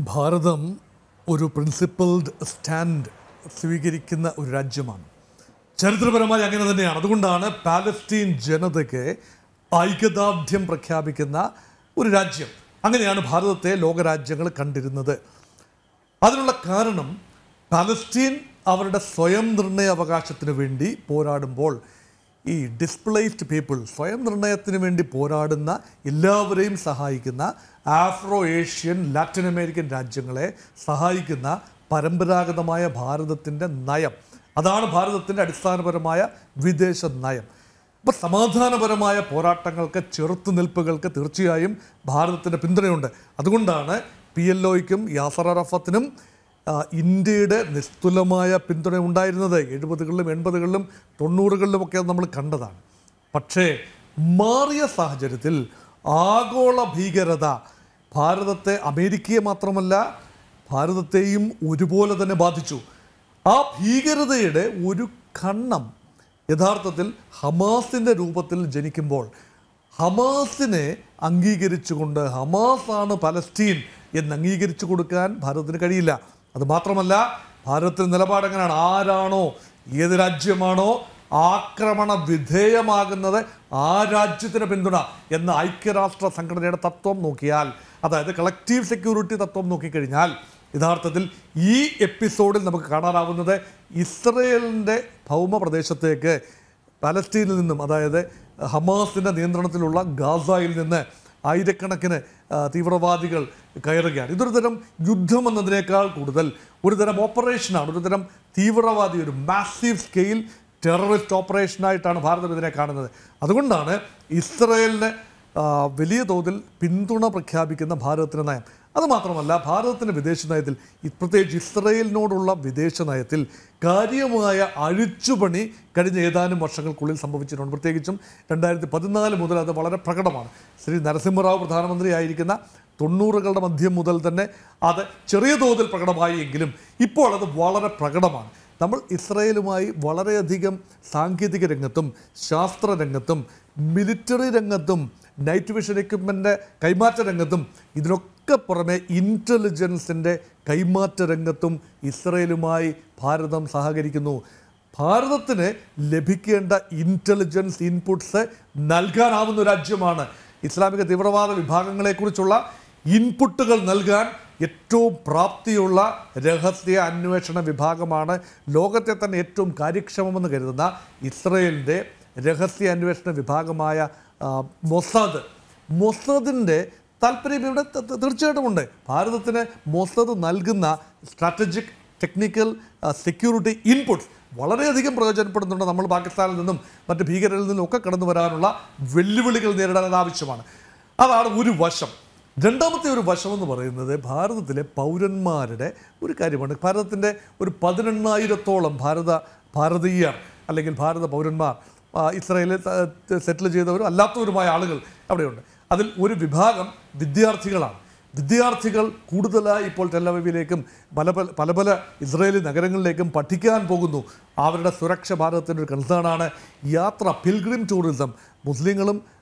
ഭാരതം ഒരു principled stand സ്വീകരിക്കുന്ന ഒരു രാജ്യമാണ്. ചരിത്രപരമായി അങ്ങനെ തന്നെയാണ്. അതുകൊണ്ടാണ് പാലസ്തീൻ ജനതയ്ക്ക് ഐക്യദാർഢ്യം പ്രഖ്യാപിക്കുന്ന ഒരു രാജ്യം. അങ്ങനെയാണ് ഭാരതത്തെ ലോകരാജ്യങ്ങൾ കണ്ടിരുന്നത്. അതിനുള്ള കാരണം പാലസ്തീൻ അവരുടെ സ്വയം നിർണയ അവകാശത്തിന് വേണ്ടി പോരാടുമ്പോൾ ഈ ഡിസ്പ്ലേസ്ഡ് പീപ്പിൾ സ്വയം നിർണയത്തിന് വേണ്ടി പോരാടുന്ന എല്ലാവരെയും സഹായിക്കുന്ന ആഫ്രോ ഏഷ്യൻ ലാറ്റിൻ അമേരിക്കൻ രാജ്യങ്ങളെ സഹായിക്കുന്ന പരമ്പരാഗതമായ ഭാരതത്തിന്റെ നയം. അതാണ് ഭാരതത്തിന്റെ അടിസ്ഥാനപരമായ വിദേശ നയം. അപ്പോൾ സമാധാനപരമായ പോരാട്ടങ്ങൾക്ക് ചെറുത്തുനിൽപ്പുകൾക്ക് തീർച്ചയായും ഭാരതത്തിന്റെ പിന്തുണയുണ്ട്. അതുകൊണ്ടാണ് പി എൽ ഒയ്ക്കും യാസർ അറഫത്തിനും ഇന്ത്യയുടെ നിസ്തുലമായ പിന്തുണ ഉണ്ടായിരുന്നത് എഴുപതുകളിലും എൺപതുകളിലും തൊണ്ണൂറുകളിലും ഒക്കെ നമ്മൾ കണ്ടതാണ്. പക്ഷേ മാറിയ സാഹചര്യത്തിൽ ആഗോള ഭീകരത ഭാരതത്തെ അമേരിക്കയെ മാത്രമല്ല ഭാരതത്തെയും ഒരുപോലെ തന്നെ ബാധിച്ചു. ആ ഭീകരതയുടെ ഒരു കണ്ണം യഥാർത്ഥത്തിൽ ഹമാസിന്റെ രൂപത്തിൽ ജനിക്കുമ്പോൾ ഹമാസിനെ അംഗീകരിച്ചുകൊണ്ട് ഹമാസാണ് പലസ്തീൻ എന്ന് അംഗീകരിച്ചു കൊടുക്കാൻ ഭാരതത്തിന് കഴിയില്ല. അത് മാത്രമല്ല ഭാരതത്തിന്റെ നിലപാട് എങ്ങനെയാണ്? ആരാണോ ഏത് രാജ്യമാണോ ആക്രമണ വിധേയമാകുന്നത് ആ രാജ്യത്തിന് പിന്തുണ എന്ന ഐക്യരാഷ്ട്ര സംഘടനയുടെ തത്വം നോക്കിയാൽ അതായത് കളക്റ്റീവ് സെക്യൂരിറ്റി തത്വം നോക്കിക്കഴിഞ്ഞാൽ യഥാർത്ഥത്തിൽ ഈ എപ്പിസോഡിൽ നമുക്ക് കാണാനാവുന്നത് ഇസ്രയേലിന്റെ ഭൗമ പ്രദേശത്തേക്ക് പലസ്തീനിൽ നിന്നും അതായത് ഹമാസിന്റെ നിയന്ത്രണത്തിലുള്ള ഗാസയിൽ നിന്ന് ആയിരക്കണക്കിന് തീവ്രവാദികൾ കയറുകയാണ്. ഇതൊരു തരം യുദ്ധം എന്നതിനേക്കാൾ കൂടുതൽ. ഒരു തരം ഓപ്പറേഷനാണ്. ഒരു തരം തീവ്രവാദി ഒരു മാസീവ് സ്കെയിൽ ടെററിസ്റ്റ് ഓപ്പറേഷനായിട്ടാണ് ഭാരതം ഇതിനെ കാണുന്നത്. അതുകൊണ്ടാണ് ഇസ്രയേലിന് വലിയ തോതിൽ പിന്തുണ പ്രഖ്യാപിക്കുന്ന ഭാരതത്തിന്റെ നയം. അതുമാത്രമല്ല ഭാരതത്തിന്റെ വിദേശ നയത്തിൽ പ്രത്യേകിച്ച് ഇസ്രയേലിനോടുള്ള വിദേശ നയത്തിൽ കാര്യമായ അഴിച്ചുപണി കഴിഞ്ഞ ഏതാനും വർഷങ്ങൾക്കുള്ളിൽ സംഭവിച്ചിട്ടുണ്ട്. പ്രത്യേകിച്ചും രണ്ടായിരത്തി പതിനാല് മുതൽ അത് വളരെ പ്രകടമാണ്. ശ്രീ നരസിംഹറാവു പ്രധാനമന്ത്രിയായിരിക്കുന്ന തൊണ്ണൂറുകളുടെ മധ്യം മുതൽ തന്നെ അത് ചെറിയ തോതിൽ പ്രകടമായി എങ്കിലും ഇപ്പോൾ അത് വളരെ പ്രകടമാണ്. നമ്മൾ ഇസ്രയേലുമായി വളരെയധികം സാങ്കേതിക രംഗത്തും ശാസ്ത്ര രംഗത്തും മിലിറ്ററി രംഗത്തും നൈറ്റ് വിഷൻ എക്യുപ്മെന്റ് കൈമാറ്റ രംഗത്തും ഇതിനൊക്കെ പുറമെ ഇന്റലിജൻസിന്റെ കൈമാറ്റ രംഗത്തും ഇസ്രയേലുമായി ഭാരതം സഹകരിക്കുന്നു. ഭാരതത്തിന് ലഭിക്കേണ്ട ഇന്റലിജൻസ് ഇൻപുട്സ് നൽകാനാവുന്ന രാജ്യമാണ്. ഇസ്ലാമിക തീവ്രവാദ വിഭാഗങ്ങളെക്കുറിച്ചുള്ള ഇൻപുട്ടുകൾ നൽകാൻ ഏറ്റവും പ്രാപ്തിയുള്ള രഹസ്യ അന്വേഷണ വിഭാഗമാണ് ലോകത്തെ തന്നെ ഏറ്റവും കാര്യക്ഷമമെന്ന് കരുതുന്ന ഇസ്രയേലിന്റെ രഹസ്യ അന്വേഷണ വിഭാഗമായ മൊസാദ്. മൊസാദിന്റെ താല്പര്യം ഇവിടെ തീർച്ചയായിട്ടും ഉണ്ട്. ഭാരതത്തിന് മൊത്തത് നൽകുന്ന സ്ട്രാറ്റജിക് ടെക്നിക്കൽ സെക്യൂരിറ്റി ഇൻപുട്ട് വളരെയധികം പ്രയോജനപ്പെടുന്നുണ്ട് നമ്മൾ പാകിസ്ഥാനിൽ നിന്നും മറ്റ് ഭീകരരിൽ നിന്നും ഒക്കെ കടന്നു വരാനുള്ള വെല്ലുവിളികൾ നേരിടാൻ ആവശ്യമാണ്. അതാണ് ഒരു വശം. രണ്ടാമത്തെ ഒരു വശം എന്ന് പറയുന്നത് ഭാരതത്തിലെ പൗരന്മാരുടെ ഒരു കാര്യമാണ്. ഭാരതത്തിന്റെ ഒരു പതിനെണ്ണായിരത്തോളം ഭാരത ഭാരതീയർ അല്ലെങ്കിൽ ഭാരത പൗരന്മാർ ഇസ്രായേലിൽ സെറ്റിൽ ചെയ്തവരും അല്ലാത്തവരുമായ ആളുകൾ അവിടെയുണ്ട്. അതിൽ ഒരു വിഭാഗം വിദ്യാർത്ഥികളാണ്. വിദ്യാർത്ഥികൾ കൂടുതലായി ഇപ്പോൾ ടെല്ലവീവിലേക്കും പല പല പല പല ഇസ്രയേലി നഗരങ്ങളിലേക്കും പഠിക്കാൻ പോകുന്നു. അവരുടെ സുരക്ഷ ഭാരതത്തിന്റെ ഒരു കൺസേണാണ് യാത്ര പിൽഗ്രിം ടൂറിസം മുസ്ലിങ്ങളും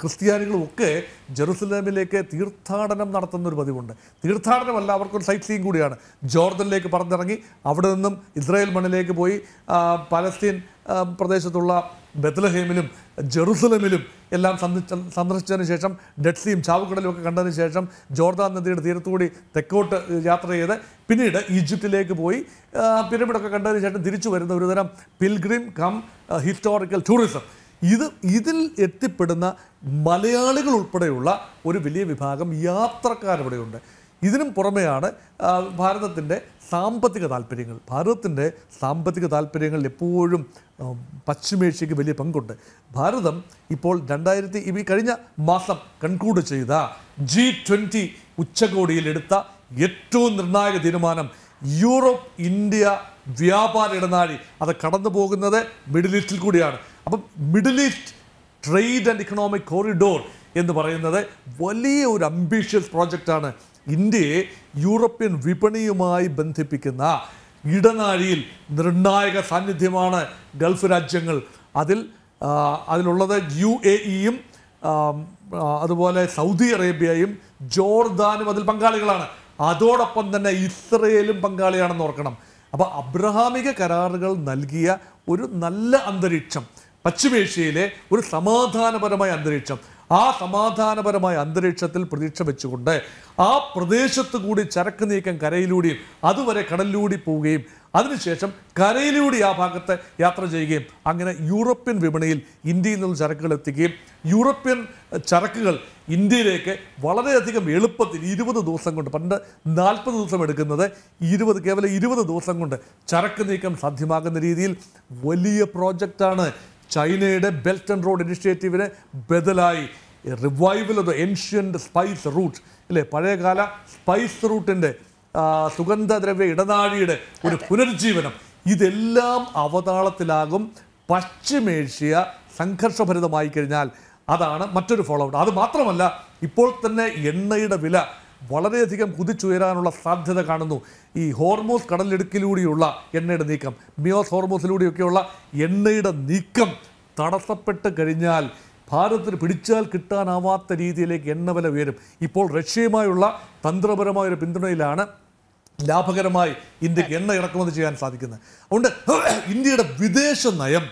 ക്രിസ്ത്യാനികളും ഒക്കെ ജെറുസലേമിലേക്ക് തീർത്ഥാടനം നടത്തുന്ന ഒരു പതിവുണ്ട്. തീർത്ഥാടനമല്ല അവർക്കൊരു സൈറ്റ് സീൻ കൂടിയാണ്. ജോർദനിലേക്ക് പറന്നിറങ്ങി അവിടെ നിന്നും ഇസ്രായേൽ മണ്ണിലേക്ക് പോയി പലസ്തീൻ പ്രദേശത്തുള്ള ബത്ലഹേമിലും ജെറുസലമിലും എല്ലാം സന്ദർശ സന്ദർശിച്ചതിന് ശേഷം ഡെഡ്സിയും ചാവുകടലും ഒക്കെ കണ്ടതിന് ശേഷം ജോർദാൻ നദിയുടെ തീരത്തുകൂടി തെക്കോട്ട് യാത്ര ചെയ്ത് പിന്നീട് ഈജിപ്തിലേക്ക് പോയി. പിരമിഡൊക്കെ കണ്ടതിന് ശേഷം തിരിച്ചു വരുന്ന ഒരുതരം പിൽഗ്രിം കം ഹിസ്റ്റോറിക്കൽ ടൂറിസം. ഇത് ഇതിൽ എത്തിപ്പെടുന്ന മലയാളികൾ ഉൾപ്പെടെയുള്ള ഒരു വലിയ വിഭാഗം യാത്രക്കാരവിടെയുണ്ട്. ഇതിനും പുറമെയാണ് ഭാരതത്തിന്റെ സാമ്പത്തിക താല്പര്യങ്ങൾ. ഭാരതത്തിന്റെ സാമ്പത്തിക താല്പര്യങ്ങൾ എപ്പോഴും പശ്ചിമേഷ്യക്ക് വലിയ പങ്കുണ്ട്. ഭാരതം ഇപ്പോൾ രണ്ടായിരത്തി ഈ കഴിഞ്ഞ മാസം കൺക്ലൂഡ് ചെയ്ത ജി ട്വന്റി ഉച്ചകോടിയിൽ എടുത്ത ഏറ്റവും നിർണായക തീരുമാനം യൂറോപ്പ് ഇന്ത്യ വ്യാപാര ഇടനാഴി. അത് കടന്നു പോകുന്നത് മിഡിൽ ഈസ്റ്റിൽ കൂടിയാണ്. അപ്പം middle east trade and economic corridor എന്ന് പറയുന്നത് വലിയ ഒരു അംബീഷ്യസ് പ്രോജക്റ്റാണ്. ഇന്ത്യയെ യൂറോപ്യൻ വിപണിയുമായി ബന്ധിപ്പിക്കുന്ന ഇടനാഴിയിൽ നിർണായക സാന്നിധ്യമാണ് ഗൾഫ് രാജ്യങ്ങൾ. അതിൽ അതിലുള്ളത് യു എ ഇയും അതുപോലെ സൗദി അറേബ്യയും ജോർദാനും അതിൽ പങ്കാളികളാണ്. അതോടൊപ്പം തന്നെ ഇസ്രയേലും പങ്കാളിയാണെന്ന് ഓർക്കണം. അപ്പോൾ അബ്രഹാമിക കരാറുകൾ നൽകിയ ഒരു നല്ല അന്തരീക്ഷം പശ്ചിമേഷ്യയിലെ ഒരു സമാധാനപരമായ അന്തരീക്ഷം. ആ സമാധാനപരമായ അന്തരീക്ഷത്തിൽ പ്രതീക്ഷ വെച്ചുകൊണ്ട് ആ പ്രദേശത്ത് കൂടി ചരക്ക് നീക്കം കരയിലൂടെയും അതുവരെ കടലിലൂടെ പോവുകയും അതിനുശേഷം കരയിലൂടെ ആ ഭാഗത്ത് യാത്ര ചെയ്യുകയും അങ്ങനെ യൂറോപ്യൻ വിപണിയിൽ ഇന്ത്യയിൽ നിന്നുള്ള ചരക്കുകൾ എത്തിക്കുകയും യൂറോപ്യൻ ചരക്കുകൾ ഇന്ത്യയിലേക്ക് വളരെയധികം എളുപ്പത്തിൽ ഇരുപത് ദിവസം കൊണ്ട് പണ്ട് നാൽപ്പത് ദിവസം എടുക്കുന്നത് ഇരുപത് കേവലം ഇരുപത് ദിവസം കൊണ്ട് ചരക്ക് നീക്കം സാധ്യമാകുന്ന രീതിയിൽ വലിയ പ്രോജക്റ്റാണ്. ചൈനയുടെ ബെൽറ്റ് ആൻഡ് റോഡ് ഇനിഷ്യേറ്റീവിന് ബദലായി. Revival of the ancient spice route അല്ലേ പഴയകാല സ്പൈസ് റൂട്ടിന്റെ സുഗന്ധദ്രവ്യ ഇടനാഴിയുടെ ഒരു പുനരുജ്ജീവനം. ഇതെല്ലാം അവതാളത്തിലാകും പശ്ചിമേഷ്യ സംഘർഷഭരിതമായി കഴിഞ്ഞാൽ. അതാണ് മറ്റൊരു ഫോളോ അത് മാത്രമല്ല ഇപ്പോൾ തന്നെ എണ്ണയുടെ വില വളരെയധികം കുതിച്ചുയരാനുള്ള സാധ്യത കാണുന്നു. ഈ ഹോർമോസ് കടലിടുക്കിലൂടെയുള്ള എണ്ണയുടെ നീക്കം മിയോസ് ഹോർമോസിലൂടെയൊക്കെയുള്ള എണ്ണയുടെ നീക്കം തടസ്സപ്പെട്ട് കഴിഞ്ഞാൽ ഭാരതത്തിന് പിടിച്ചാൽ കിട്ടാനാവാത്ത രീതിയിലേക്ക് എണ്ണ വില ഉയരും. ഇപ്പോൾ റഷ്യയുമായുള്ള തന്ത്രപരമായ ഒരു പിന്തുണയിലാണ് ലാഭകരമായി ഇന്ത്യയ്ക്ക് എണ്ണ ഇറക്കുമതി ചെയ്യാൻ സാധിക്കുന്നത്. അതുകൊണ്ട് ഇന്ത്യയുടെ വിദേശ നയം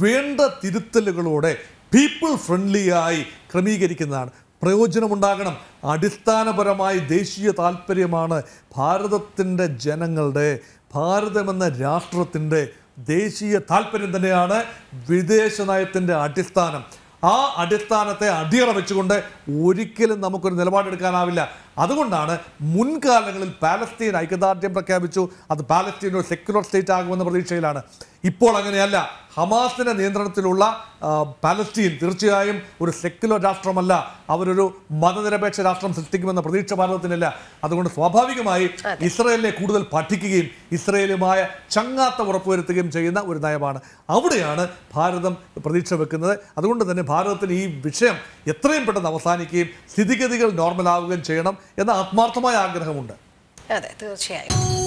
വേണ്ട തിരുത്തലുകളോടെ പീപ്പിൾ ഫ്രണ്ട്ലിയായി ക്രമീകരിക്കുന്നതാണ്. പ്രയോജനമുണ്ടാകണം. അടിസ്ഥാനപരമായി ദേശീയ താല്പര്യമാണ് ഭാരതത്തിന്റെ ജനങ്ങളുടെ ഭാരതമെന്ന രാഷ്ട്രത്തിന്റെ ദേശീയ താല്പര്യം തന്നെയാണ് വിദേശ നയത്തിന്റെ അടിസ്ഥാനം. ആ അടിസ്ഥാനത്തെ അടിയറ വെച്ചുകൊണ്ട് ഒരിക്കലും നമുക്കൊരു നിലപാടെടുക്കാനാവില്ല. അതുകൊണ്ടാണ് മുൻകാലങ്ങളിൽ പാലസ്തീൻ ഐക്യദാർഢ്യം പ്രഖ്യാപിച്ചു. അത് പാലസ്തീൻ ഒരു സെക്യുലർ സ്റ്റേറ്റ് ആകുമെന്ന പ്രതീക്ഷയിലാണ്. ഇപ്പോൾ അങ്ങനെയല്ല. ഹമാസിന്റെ നിയന്ത്രണത്തിലുള്ള പാലസ്തീൻ തീർച്ചയായും ഒരു സെക്യുലർ രാഷ്ട്രമല്ല. അവരൊരു മതനിരപേക്ഷ രാഷ്ട്രം സൃഷ്ടിക്കുമെന്ന പ്രതീക്ഷ ഭാരതത്തിനില്ല. അതുകൊണ്ട് സ്വാഭാവികമായി ഇസ്രയേലിനെ കൂടുതൽ പഠിക്കുകയും ഇസ്രയേലുമായ ചങ്ങാത്ത ഉറപ്പുവരുത്തുകയും ചെയ്യുന്ന ഒരു നയമാണ്. അവിടെയാണ് ഭാരതം പ്രതീക്ഷ വെക്കുന്നത്. അതുകൊണ്ട് തന്നെ ഭാരതത്തിന് ഈ വിഷയം എത്രയും പെട്ടെന്ന് അവസാനിക്കുകയും സ്ഥിതിഗതികൾ നോർമലാവുകയും ചെയ്യണം. എന്ന ആത്മാർത്ഥമായ ആഗ്രഹമുണ്ട്. അതെ തീർച്ചയായും.